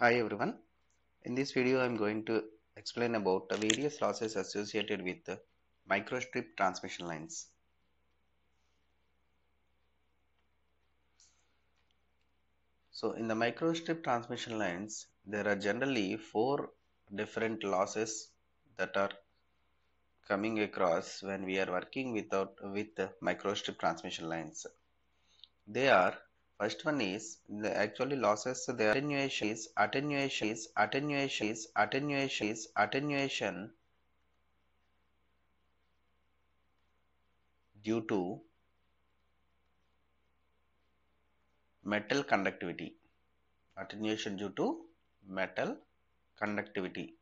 Hi everyone. In this video I am going to explain about the various losses associated with the microstrip transmission lines. So in the microstrip transmission lines there are generally four different losses that are coming across when we are working without with the microstrip transmission lines. They are First one is the actually losses the attenuation is attenuation is attenuation is attenuation is attenuation due to metal conductivity attenuation due to metal conductivity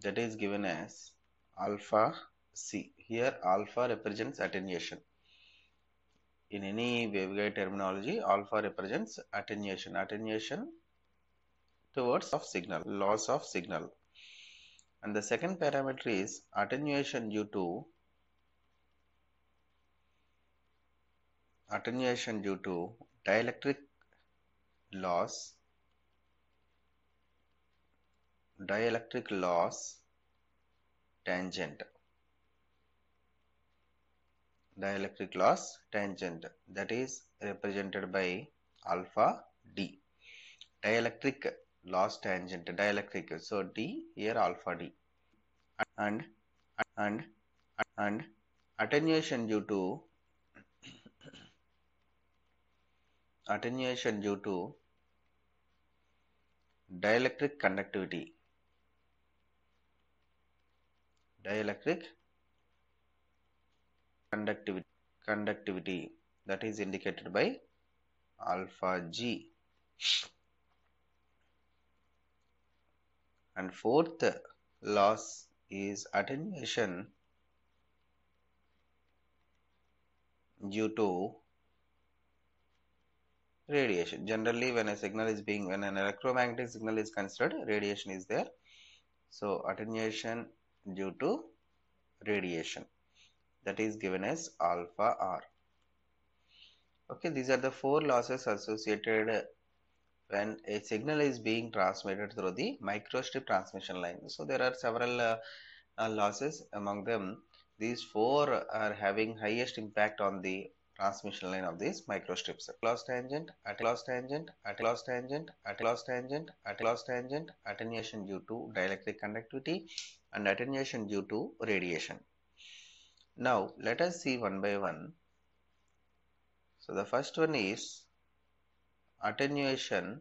that is given as alpha C. Here alpha represents attenuation. In any waveguide terminology, alpha represents attenuation. Attenuation towards of signal, loss of signal. And the second parameter is attenuation due to attenuation due to dielectric loss dielectric loss tangent dielectric loss tangent that is represented by alpha d. Dielectric loss tangent dielectric. So d here alpha d. And and and attenuation due to attenuation due to dielectric conductivity. Dielectric conductivity conductivity that is indicated by alpha g. And fourth loss is attenuation due to radiation. Generally when a signal is being when an electromagnetic signal is considered radiation is there. So attenuation due to radiation that is given as alpha r. Okay these are the four losses associated when a signal is being transmitted through the microstrip transmission line. So there are several uh, uh, losses among them. These four are having highest impact on the transmission line of these microstrips loss tangent at loss tangent at loss tangent at loss tangent at loss tangent attenuation due to dielectric conductivity and attenuation due to radiation now let us see one by one. So the first one is attenuation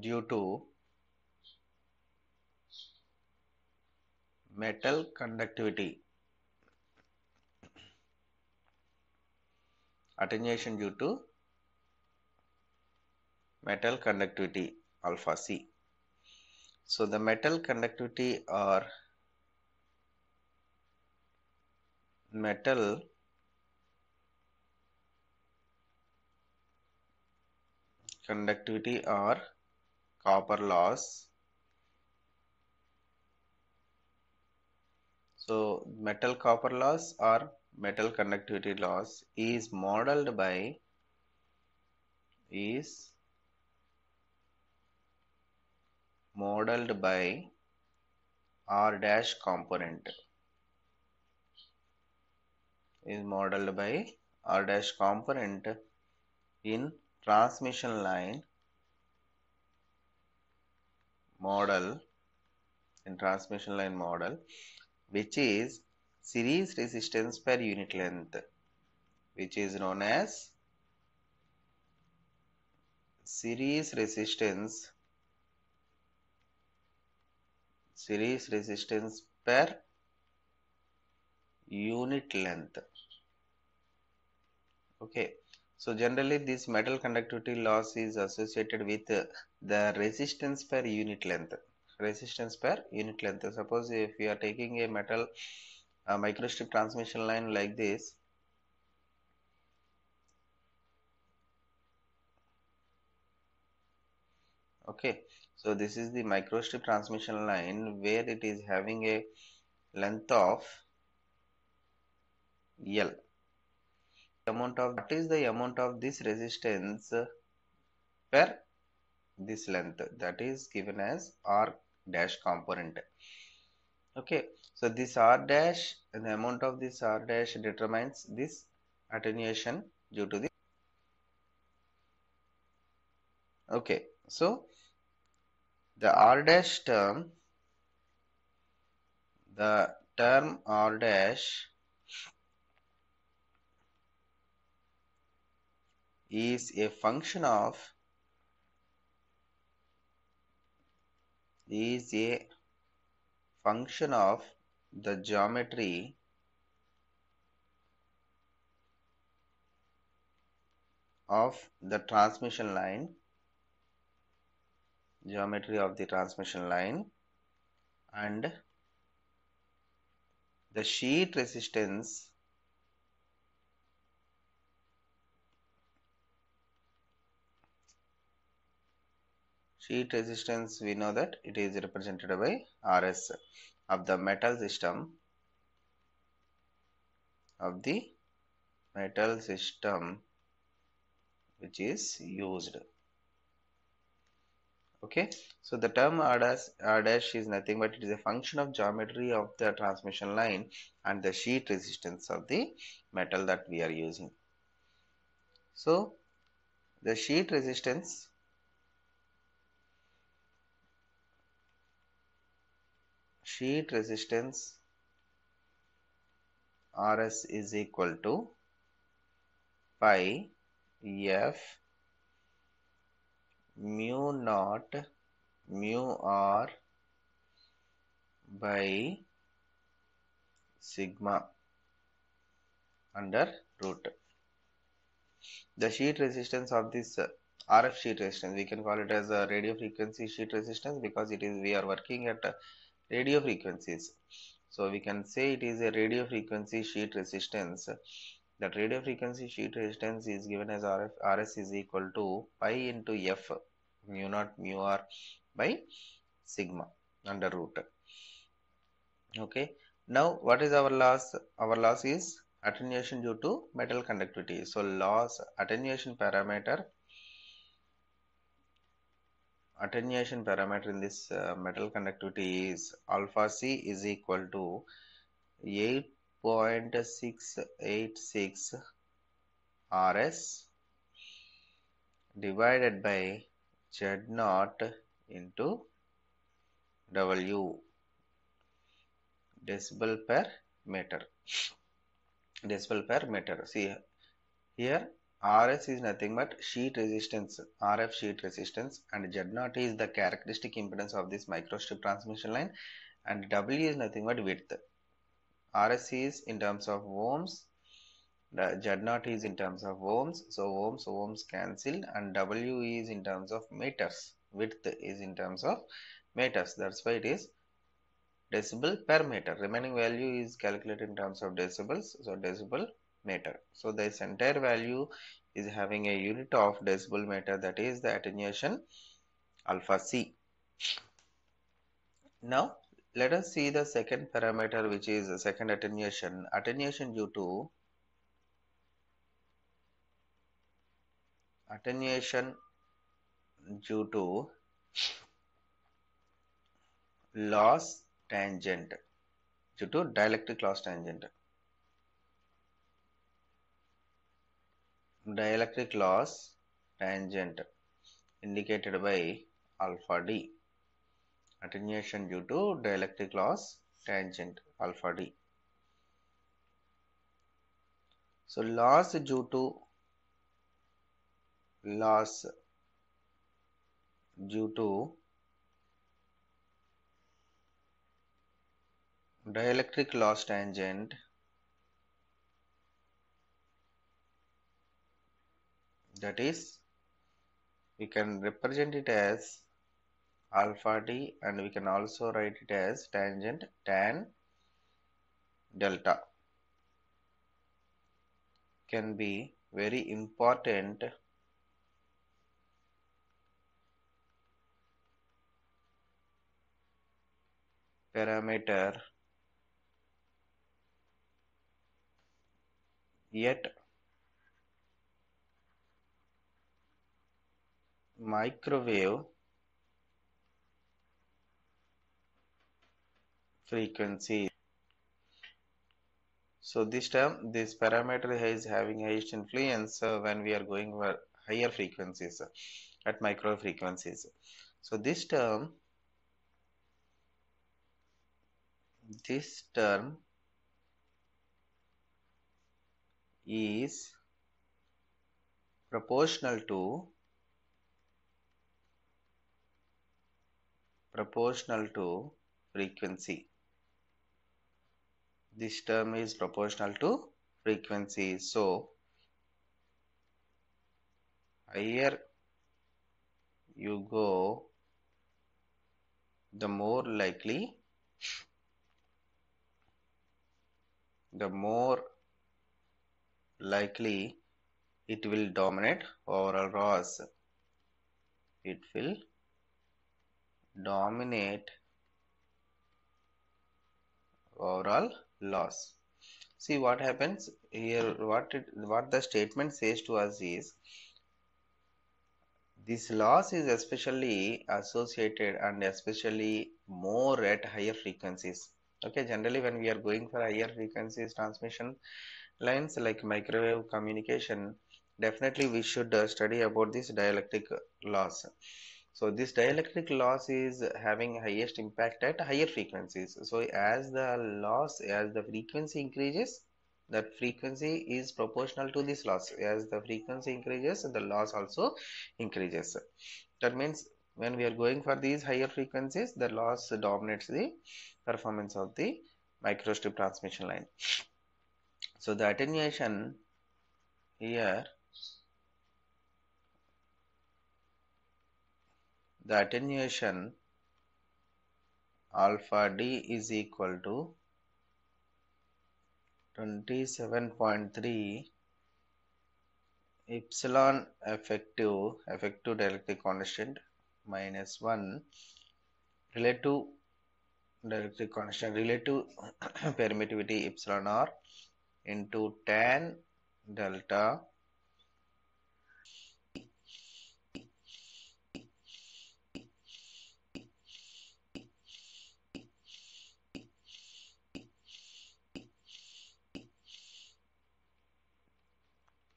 due to metal conductivity. Attenuation due to metal conductivity alpha C. So the metal conductivity or metal conductivity or copper loss. So metal copper loss or metal conductivity loss is modeled by is modeled by R dash component. Is modeled by R dash component in transmission line model in transmission line model which is series resistance per unit length which is known as series resistance series resistance per unit length. Okay. So generally this metal conductivity loss is associated with the resistance per unit length. Resistance per unit length. Suppose if we are taking a metal a microstrip transmission line like this okay so this is the microstrip transmission line where it is having a length of L. Amount of what is the amount of this resistance per this length that is given as R dash component. Okay, so this R dash and the amount of this R dash determines this attenuation due to the okay so the R dash term the term R dash is a function of is a function of the geometry of the transmission line geometry of the transmission line and the sheet resistance sheet resistance we know that it is represented by RS of the metal system of the metal system which is used okay? So the term R dash, R dash is nothing but it is a function of geometry of the transmission line and the sheet resistance of the metal that we are using. So the sheet resistance sheet resistance RS is equal to pi F mu naught mu R by sigma under root. The sheet resistance of this uh, RF sheet resistance, we can call it as a radio frequency sheet resistance because it is we are working at uh, radio frequencies. So we can say it is a radio frequency sheet resistance. That radio frequency sheet resistance is given as RF, RS is equal to pi into F mu naught mu R by sigma under root. Okay. Now what is our loss? Our loss is attenuation due to metal conductivity. So loss attenuation parameter attenuation parameter in this uh, metal conductivity is alpha C is equal to 8.686 RS divided by Z naught into W decibel per meter decibel per meter see here RS is nothing but sheet resistance, RF sheet resistance and Z0 is the characteristic impedance of this microstrip transmission line and W is nothing but width. RS is in terms of ohms, the Z0 is in terms of ohms, so ohms, ohms cancel and W is in terms of meters, width is in terms of meters, that's why it is decibel per meter. Remaining value is calculated in terms of decibels, so decibel meter. So this entire value is having a unit of decibel meter that is the attenuation alpha C. Now let us see the second parameter which is second attenuation. Attenuation due to attenuation due to loss tangent due to dielectric loss tangent. dielectric loss tangent indicated by alpha d attenuation due to dielectric loss tangent alpha d. So loss due to loss due to dielectric loss tangent that is we can represent it as alpha d and we can also write it as tangent tan delta. Can be very important parameter yet microwave frequency. So this term this parameter is having highest influence uh, when we are going for higher frequencies uh, at micro frequencies. So this term this term is proportional to proportional to frequency this term is proportional to frequency. So higher you go the more likely the more likely it will dominate overall loss it will dominate overall loss. See what happens here. What it what the statement says to us is this loss is especially associated and especially more at higher frequencies. Okay generally when we are going for higher frequencies transmission lines like microwave communication definitely we should uh, study about this dielectric loss so this dielectric loss is having highest impact at higher frequencies. So as the loss as the frequency increases that frequency is proportional to this loss. As the frequency increases the loss also increases. That means when we are going for these higher frequencies the loss dominates the performance of the microstrip transmission line. So the attenuation here the attenuation alpha d is equal to 27.3 epsilon effective effective dielectric constant minus 1 relative dielectric constant relative permittivity epsilon r into tan delta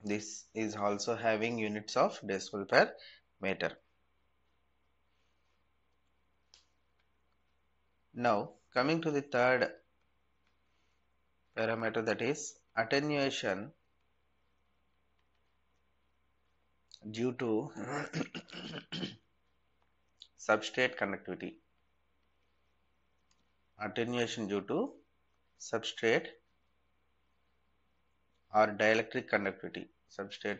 this is also having units of decibel per meter. Now coming to the third parameter that is attenuation due to substrate conductivity. Attenuation due to substrate or dielectric conductivity substrate